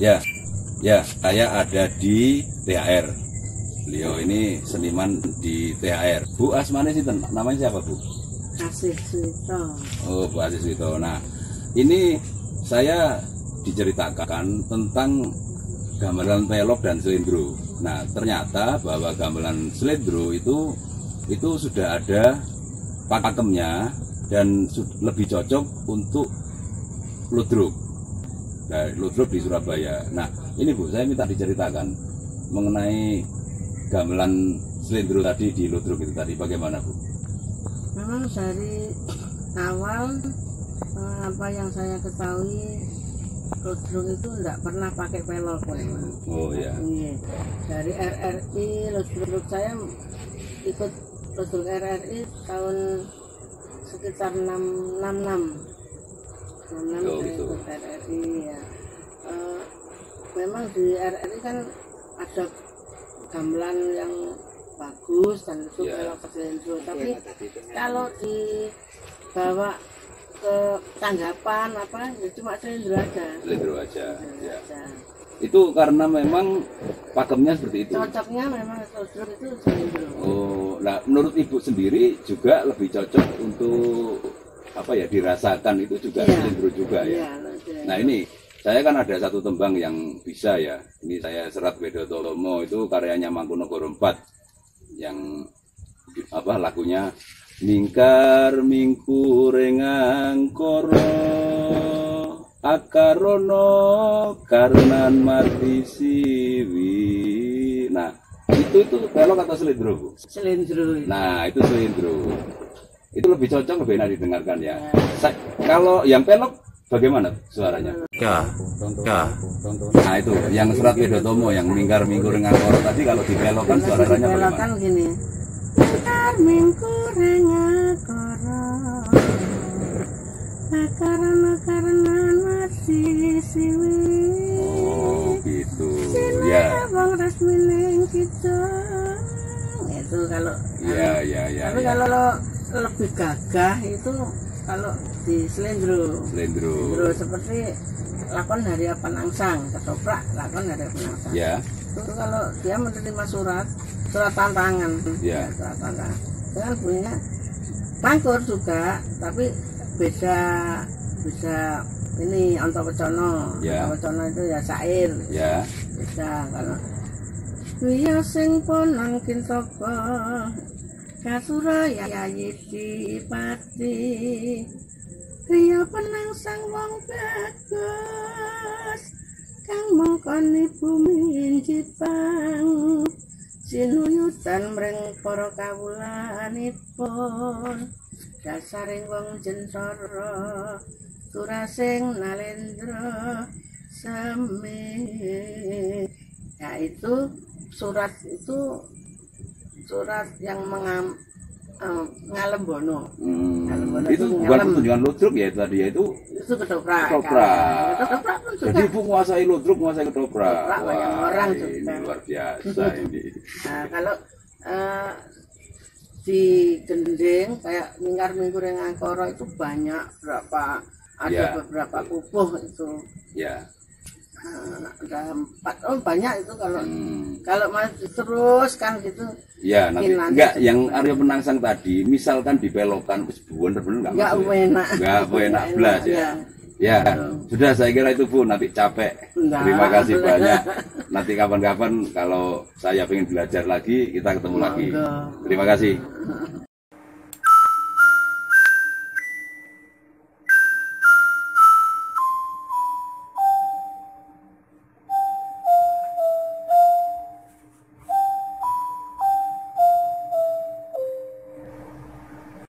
Ya, ya, saya ada di THR. Beliau ini seniman di THR. Bu Asmani sih namanya siapa Bu? Asih Suito. Oh, Bu Aziz itu. Nah, ini saya diceritakan tentang gamelan pelok dan selendro. Nah, ternyata bahwa gamelan selendro itu itu sudah ada pakemnya dan lebih cocok untuk ludruk. Nah, ludruk di Surabaya. Nah, ini Bu, saya minta diceritakan mengenai gamelan selendro tadi di ludruk itu tadi bagaimana Bu? Memang dari awal eh, apa yang saya ketahui Ludruk itu enggak pernah pakai pelok memang. Oh ya. Iya. Dari RRI Ludruk saya ikut Ludruk RRI tahun sekitar 666 66 Oh, gitu. RRI ya. Eh, memang di RRI kan ada gamelan yang bagus dan itu Iya. pelok selendro tapi kalau dibawa ke tanggapan apa ya cuma selendro aja Selendro aja. Ya. Aja. Itu karena memang pakemnya seperti itu. cocoknya memang selendro itu selendro Oh, nah menurut ibu sendiri juga lebih cocok untuk apa ya dirasakan itu juga Iya. selendro juga ya. Selendro. Nah ini saya kan ada satu tembang yang bisa ya. Ini saya serat Wedotolomo itu karyanya Mangkunegoro 4 yang apa lagunya Mingkar mingku rengangkoro akarono karenan mati siwi. Nah itu itu pelok atau selendro bu? selendro itu. Nah, itu selindro. Itu lebih cocok lebih enak didengarkan ya. Sa- kalau yang pelok bagaimana suaranya? Ya, ya. Nah, itu yang surat Widotomo yang minggar minggu dengan koro tadi kalau dipelokkan suaranya bagaimana? belokan gini Akar mingkurang akara Akaran akaran mati siwi Oh, gitu. Ya. Bang resmining kita Itu kalau Ya, ya, ya. Tapi ya. kalau lo- lebih gagah itu kalau di selendro Selendro. Selendro seperti lakon dari apa nangsang ketoprak lakon dari apa nangsang Ya. itu kalau dia menerima surat surat tantangan Ya. surat tantangan dengan bunyinya pangkur juga tapi beda bisa ini onto pecono Ya. onto pecono itu ya syair Ya. beda kalau Wiya sing ponang kintapa Kasuraya yiti pati. Riya penang sang wong bagus Kang mongkoni bumi Jepang Sinuyutan mring para kawulanipun Dasaring wong jentara Surasing nalendra Semi Ya itu surat itu surat yang mengam eh, ngalembono Hmm, itu itu bukan ngalem. pertunjukan ludruk ya tadi ya itu itu ketoprak Ketoprak. ketoprak pun sudah jadi ibu menguasai ludruk menguasai ketoprak Ketoprak banyak orang ini juga. luar biasa ini Nah, kalau eh, di gending kayak mingkar minggur yang angkoro itu banyak berapa ada Ya. beberapa kubuh itu ya ada empat oh banyak itu kalau Hmm. kalau masih terus kan gitu Ya nanti enggak cepat. yang Aryo Penangsang tadi misalkan dibelokan ke bener-bener enggak nggak masuk ya? enak Enggak enak belas ya. Ya, sudah saya kira itu Bu nanti capek. Enggak. Terima kasih banyak. Nanti kapan-kapan kalau saya ingin belajar lagi kita ketemu lagi. Monggo. Terima kasih.